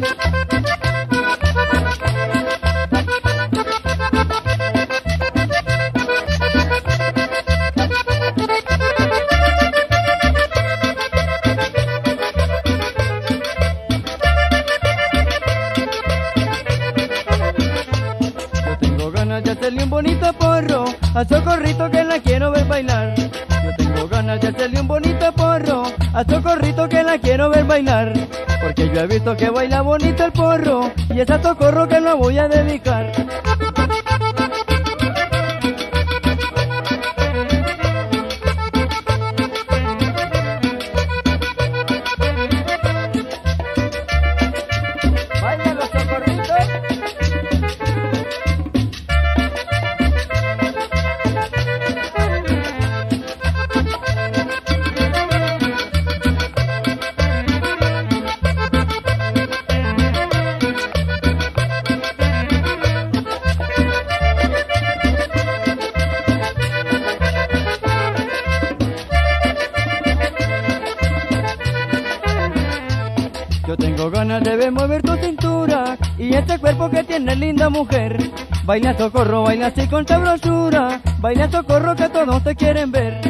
Tengo ganas de hacerle un bonito porro a Socorrito que la quiero ver bailar. Yo tengo ganas de hacerle un bonito porro a Socorrito que la quiero ver bailar. Yo he visto que baila bonito el porro y es a Socorro que lo voy a dedicar. Yo tengo ganas de ver mover tu cintura y este cuerpo que tiene linda mujer. Baila socorro, baila así con sabrosura, baila socorro que todos te quieren ver.